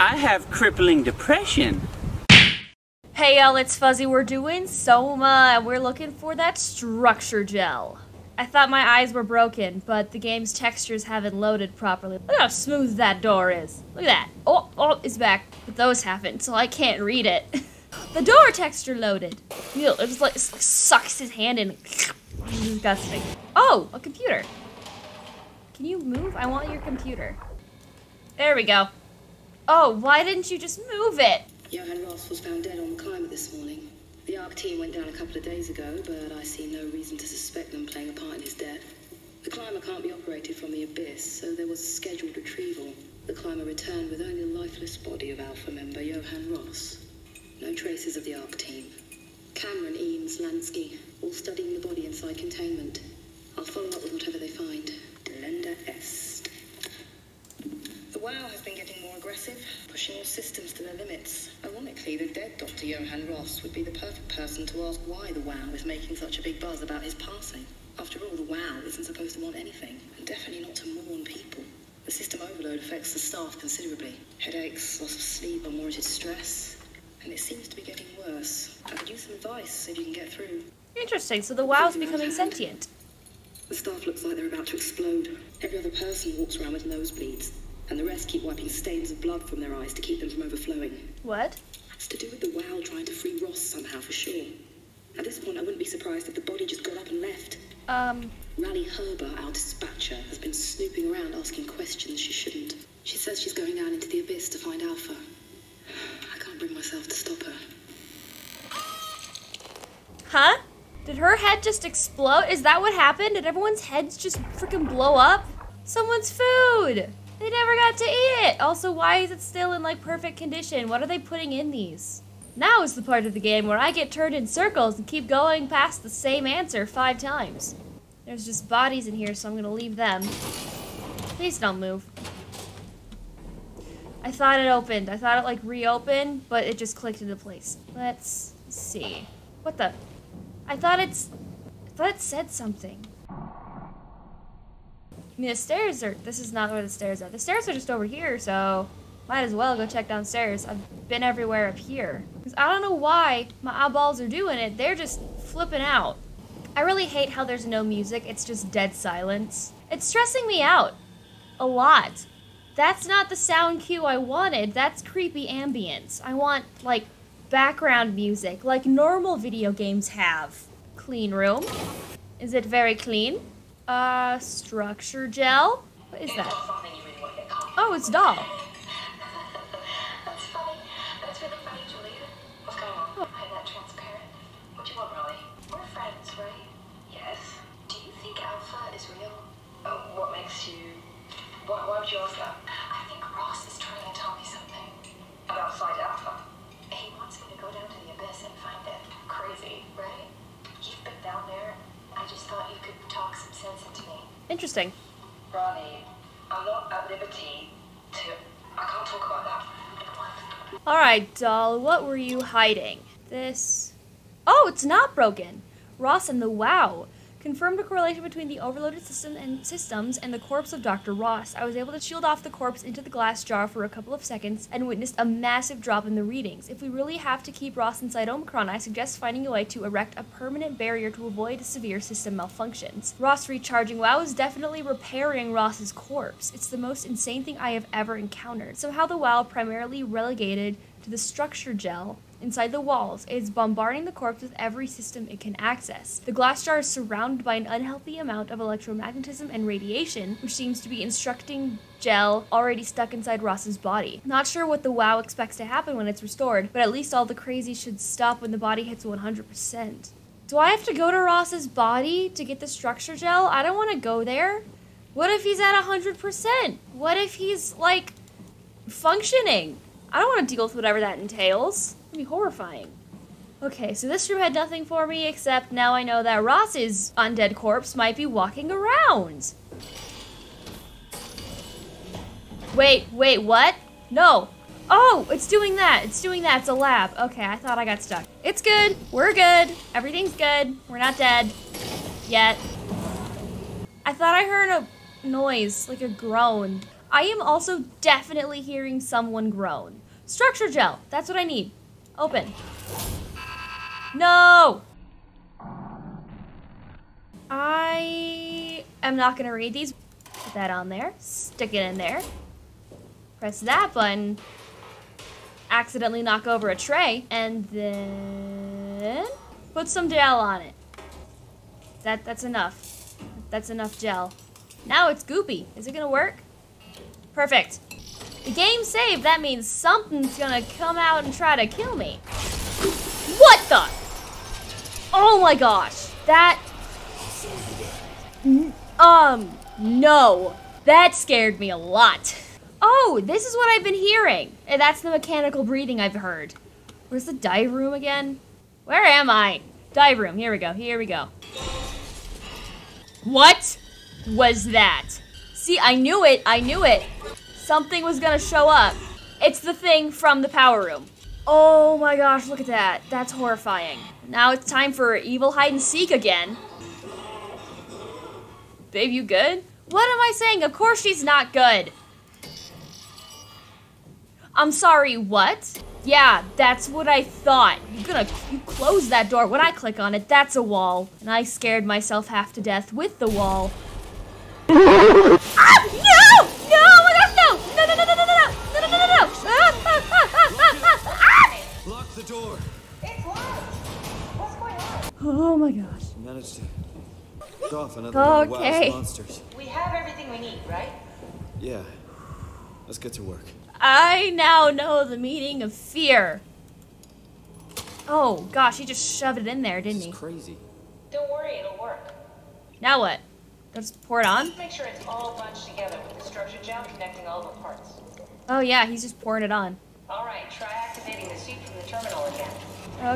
I have crippling depression. Hey y'all, it's Fuzzy. We're doing Soma, we're looking for that structure gel. I thought my eyes were broken, but the game's textures haven't loaded properly. Look how smooth that door is. Look at that. Oh, oh, it's back. But those haven't, so I can't read it. the door texture loaded. Ew, it just like sucks his hand in. Disgusting. Oh, a computer. Can you move? I want your computer. There we go. Oh, why didn't you just move it? Johan Ross was found dead on the climber this morning. The ARC team went down a couple of days ago, but I see no reason to suspect them playing a part in his death. The climber can't be operated from the abyss, so there was a scheduled retrieval. The climber returned with only the lifeless body of Alpha member Johan Ross. No traces of the ARC team. Cameron, Eames, Lansky, all studying the body inside containment. I'll follow up with whatever they find. Delenda Est. The WAU has been getting more aggressive, pushing all systems to their limits. Ironically, the dead Dr. Johan Ross would be the perfect person to ask why the WAU is making such a big buzz about his passing. After all, the WAU isn't supposed to want anything, and definitely not to mourn people. The system overload affects the staff considerably. Headaches, loss of sleep, unwarranted stress. And it seems to be getting worse. I could use some advice if you can get through. Interesting, so the WAU's becoming sentient. The staff looks like they're about to explode. Every other person walks around with nosebleeds, and the rest keep wiping stains of blood from their eyes to keep them from overflowing. What? It's to do with the WAU trying to free Ross somehow, for sure. At this point, I wouldn't be surprised if the body just got up and left. Um, Raleigh Herber, our dispatcher, has been snooping around asking questions she shouldn't. She says she's going down into the abyss to find Alpha. I can't bring myself to stop her. huh? Did her head just explode? Is that what happened? Did everyone's heads just freaking blow up? Someone's food! They never got to eat it! Also, why is it still in like perfect condition? What are they putting in these? Now is the part of the game where I get turned in circles and keep going past the same answer five times. There's just bodies in here, so I'm gonna leave them. Please don't move. I thought it opened. I thought it like reopened, but it just clicked into place. Let's see. What the? I thought it's. I thought it said something. I mean, the stairs are. This is not where the stairs are. The stairs are just over here, so might as well go check downstairs. I've been everywhere up here. Because I don't know why my eyeballs are doing it. They're just flipping out. I really hate how there's no music, it's just dead silence. It's stressing me out. A lot. That's not the sound cue I wanted. That's creepy ambience. I want, like, background music, like normal video games have. Clean room. Is it very clean? Uh, structure gel? What is that? Oh, it's doll. That's funny. What's going on? I'm that transparent. What you want, Raleigh? We're friends, right? Yes. Do you think Alpha is real? What makes you... Why, would you ask that? I think Ross is trying to tell me something. About Alpha? He wants me to go down to the abyss and find it. Crazy, right? You've been down there. I just thought you could talk some sense into me. Interesting. Ronnie, I'm not at liberty to... I can't talk about that. Alright, doll, what were you hiding? This. Oh, it's not broken! Ross and the WAU confirmed a correlation between the overloaded system and systems and the corpse of Dr. Ross. I was able to shield off the corpse into the glass jar for a couple of seconds and witnessed a massive drop in the readings. If we really have to keep Ross inside Omicron, I suggest finding a way to erect a permanent barrier to avoid severe system malfunctions. Ross recharging WAU is definitely repairing Ross's corpse. It's the most insane thing I have ever encountered. Somehow the WAU primarily relegated to the structure gel inside the walls. It is bombarding the corpse with every system it can access. The glass jar is surrounded by an unhealthy amount of electromagnetism and radiation, which seems to be instructing gel already stuck inside Ross's body. Not sure what the WAU expects to happen when it's restored, but at least all the crazy should stop when the body hits 100%. Do I have to go to Ross's body to get the structure gel? I don't want to go there. What if he's at 100%? What if he's, like, functioning? I don't want to deal with whatever that entails. It'd be horrifying. Okay, so this room had nothing for me except now I know that Ross's undead corpse might be walking around. Wait, wait, what? No. Oh, it's doing that. It's doing that. It's a lab. Okay, I thought I got stuck. It's good. We're good. Everything's good. We're not dead. Yet. I thought I heard a noise, like a groan. I am also definitely hearing someone groan. Structure gel. That's what I need. Open. No! I am not going to read these. Put that on there. Stick it in there. Press that button. Accidentally knock over a tray. And then put some gel on it. That That's enough. That's enough gel. Now it's goopy. Is it going to work? Perfect. The game saved. That means something's to come out and try to kill me. What the? Oh my gosh. That um, no. That scared me a lot. Oh, this is what I've been hearing. That's the mechanical breathing I've heard. Where's the dive room again? Where am I? Dive room. Here we go. Here we go. What was that? See, I knew it. I knew it. Something was gonna show up. It's the thing from the power room. Oh my gosh, look at that. That's horrifying. Now it's time for evil hide and seek again. Babe, you good? What am I saying? Of course she's not good. I'm sorry, what? Yeah, that's what I thought. You're gonna you close that door. When I click on it, that's a wall. And I scared myself half to death with the wall. Managed to off another one of the Okay. Monsters. We have everything we need, right? Yeah. Let's get to work. I now know the meaning of fear. Oh gosh, he just shoved it in there, didn't This he? is crazy. Don't worry, it'll work. Now what? Just pour it on? Make sure it's all bunched together with the structure gel connecting all the parts. Oh yeah, he's just pouring it on. All right, try activating the suit from the terminal again.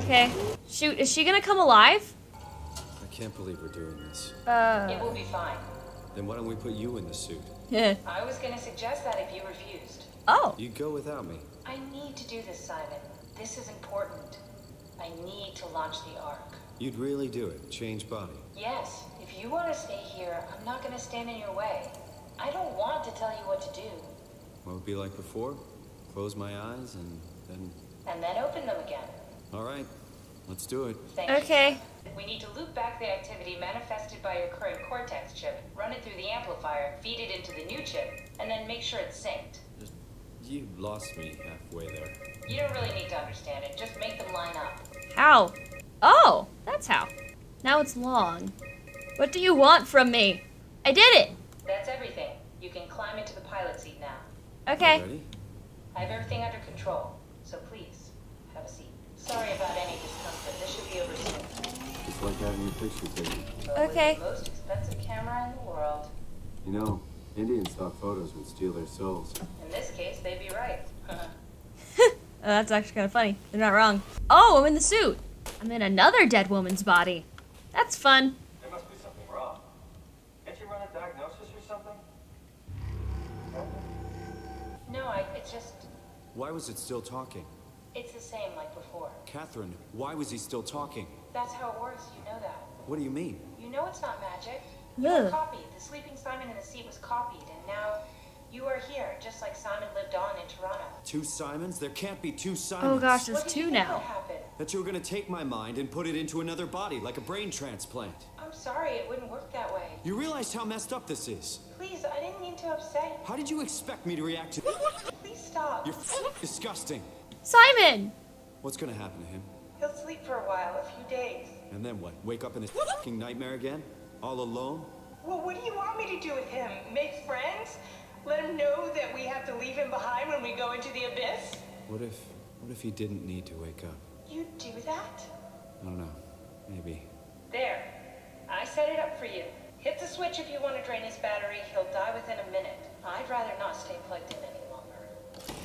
Okay. Shoot, is she gonna come alive? I can't believe we're doing this. It Uh, will be fine. Then why don't we put you in the suit? yeah. I was gonna suggest that if you refused. Oh. You go without me. I need to do this, Simon. This is important. I need to launch the Ark. You'd really do it. Change body. Yes, if you want to stay here, I'm not gonna stand in your way. I don't want to tell you what to do, What would be like before? Close my eyes and then. and then open them again. All right. Let's do it. Thank you. Okay. We need to loop back the activity manifested by your current Cortex chip, run it through the amplifier, feed it into the new chip, and then make sure it's synced. You lost me halfway there. You don't really need to understand it, just make them line up. How? Oh, that's how. Now it's long. What do you want from me? I did it. That's everything. You can climb into the pilot seat now. Okay. Ready? I have everything under control, so please, have a seat. Sorry about any discomfort. This should be over soon. It's like having your picture taken. Okay. The most expensive camera in the world. You know, Indians thought photos would steal their souls. In this case, they'd be right. Oh, that's actually kind of funny. They're not wrong. Oh, I'm in the suit. I'm in another dead woman's body. That's fun. There must be something wrong. Can't you run a diagnosis or something? no, I, it's just, Why was it still talking? it's the same like before. Catherine, why was he still talking? That's how it works, you know that. What do you mean? You know it's not magic. You were Ugh. copied. The sleeping Simon in the seat was copied, and now you are here, just like Simon lived on in Toronto. Two Simons? There can't be two Simons. Oh gosh, there's what two now. That you were gonna take my mind and put it into another body, like a brain transplant. I'm sorry, it wouldn't work that way. You realize how messed up this is? Please, I didn't mean to upset How did you expect me to react to you. Please stop. You're f- disgusting. Simon! What's gonna happen to him? He'll sleep for a while, a few days. And then what? Wake up in this fucking nightmare again? All alone? Well, what do you want me to do with him? Make friends? Let him know that we have to leave him behind when we go into the abyss? What if what if he didn't need to wake up? You do that? I don't know. Maybe. There. I set it up for you. Hit the switch if you want to drain his battery. He'll die within a minute. I'd rather not stay plugged in any longer.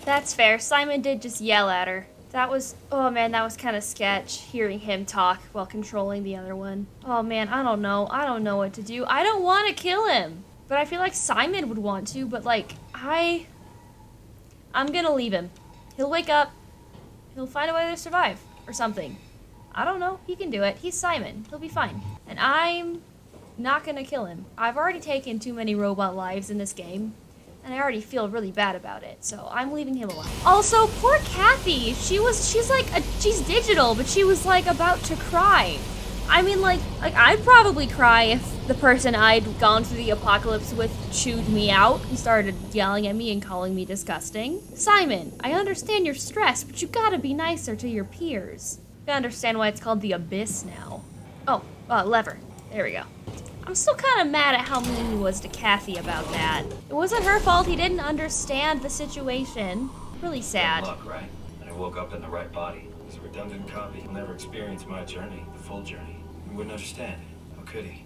That's fair. Simon did just yell at her. That was, oh man, that was kind of sketch, hearing him talk while controlling the other one. Oh man, I don't know. I don't know what to do. I don't want to kill him. But I feel like Simon would want to, but like, I. I'm gonna leave him. He'll wake up. He'll find a way to survive. Or something. I don't know. He can do it. He's Simon. He'll be fine. And I'm not gonna kill him. I've already taken too many robot lives in this game. And I already feel really bad about it, so I'm leaving him alone. Also, poor Kathy. She was, she's like, a, she's digital, but she was like about to cry. I mean, like, like I'd probably cry if the person I'd gone through the apocalypse with chewed me out and started yelling at me and calling me disgusting. Simon, I understand you're stressed, but you gotta be nicer to your peers. I understand why it's called the Abyss now. Oh, uh, lever. There we go. I'm still kind of mad at how mean he was to Kathy about that. It wasn't her fault he didn't understand the situation. Really sad. Luck, right? And I woke up in the right body. As a redundant copy, he'll never experience my journey, the full journey. He wouldn't understand. How could he?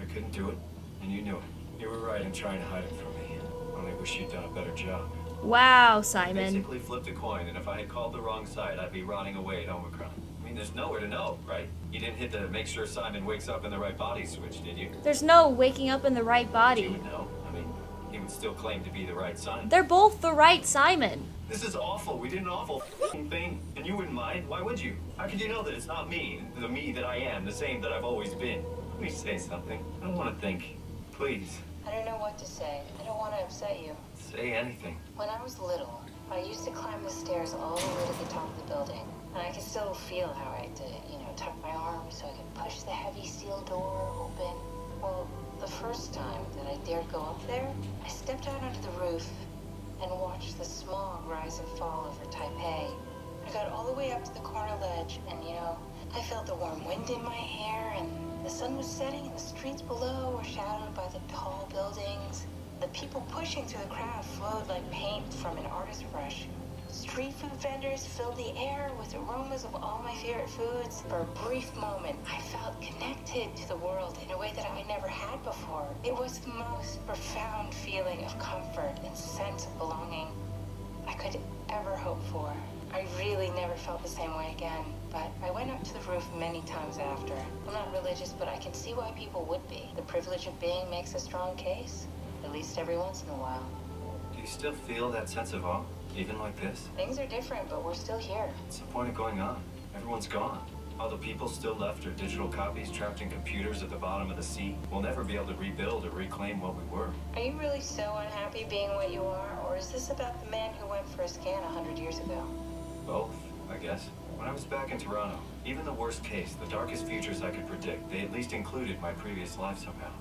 I couldn't do it, and you knew it. You were right in trying to hide it from me. Only wish you'd done a better job. Wow, Simon. I basically flipped a coin, and if I had called the wrong side, I'd be rotting away at Omicron. I mean, there's nowhere to know, right? You didn't hit the make sure Simon wakes up in the right body switch, did you? There's no waking up in the right You body. would know. I mean, he would still claim to be the right Simon. They're both the right Simon. This is awful. We did an awful f***ing thing, and you wouldn't mind. Why would you? How could you know that it's not me, the me that I am, the same that I've always been? Let me say something. I don't want to think. Please, I don't know what to say. I don't want to upset you. say anything. When I was little, I used to climb the stairs all the way to the top of the building. And I can still feel how I had to, you know, tuck my arms so I could push the heavy steel door open. Well, the first time that I dared go up there, I stepped out onto the roof and watched the smog rise and fall over Taipei. I got all the way up to the corner ledge, and you know, I felt the warm wind in my hair, and the sun was setting, and the streets below were shadowed by the tall buildings. The people pushing through the crowd flowed like paint from an artist's brush. Street food vendors filled the air with aromas of all my favorite foods. For a brief moment, I felt connected to the world in a way that I never had before. It was the most profound feeling of comfort and sense of belonging I could ever hope for. I really never felt the same way again, but I went up to the roof many times after. I'm not religious, but I can see why people would be. The privilege of being makes a strong case, at least every once in a while. Do you still feel that sense of awe, even like this? Things are different, but we're still here. What's the point of going on? Everyone's gone. All the people still left are digital copies trapped in computers at the bottom of the sea. We'll never be able to rebuild or reclaim what we were. Are you really so unhappy being what you are, or is this about the man who went for a scan a hundred years ago? Both, I guess. When I was back in Toronto, even the worst case, the darkest futures I could predict, they at least included my previous life somehow.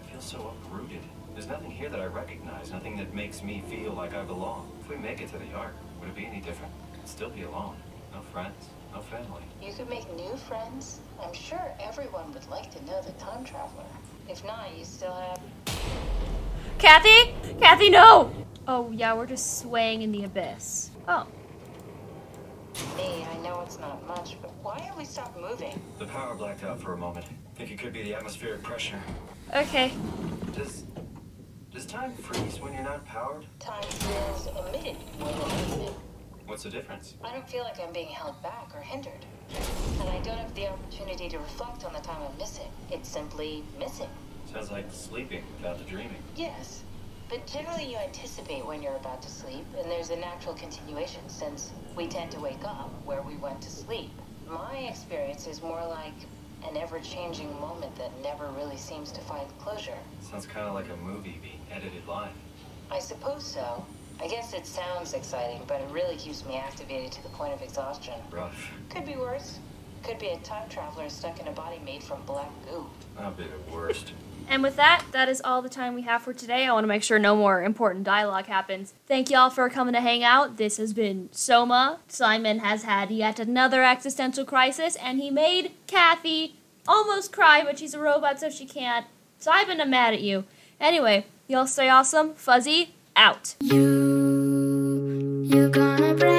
I feel so uprooted. There's nothing here that I recognize, nothing that makes me feel like I belong. If we make it to the Ark, would it be any different? I'd still be alone. No friends, no family. You could make new friends. I'm sure everyone would like to know the time traveler. If not, you still have. Kathy? Kathy, no! Oh, yeah, we're just swaying in the abyss. Oh. Me, I know it's not much, but why have we stopped moving? The power blacked out for a moment. Think it could be the atmospheric pressure. Okay. Does time freeze when you're not powered? Time feels emitted more than movement. What's the difference? I don't feel like I'm being held back or hindered. And I don't have the opportunity to reflect on the time I'm missing. It's simply missing. Sounds like sleeping without the dreaming. Yes. But generally, you anticipate when you're about to sleep, and there's a natural continuation since we tend to wake up where we went to sleep. My experience is more like an ever changing moment that never really seems to find closure. Sounds kind of like a movie being edited live. I suppose so. I guess it sounds exciting, but it really keeps me activated to the point of exhaustion. Rough. Could be worse. Could be a time traveler stuck in a body made from black goo. That'd be the worst. And with that, that is all the time we have for today. I want to make sure no more important dialogue happens. Thank y'all for coming to hang out. This has been Soma. Simon has had yet another existential crisis, and he made Kathy almost cry, but she's a robot, so she can't. I've been mad at you. Anyway, y'all stay awesome. Fuzzy, out. You, you're gonna break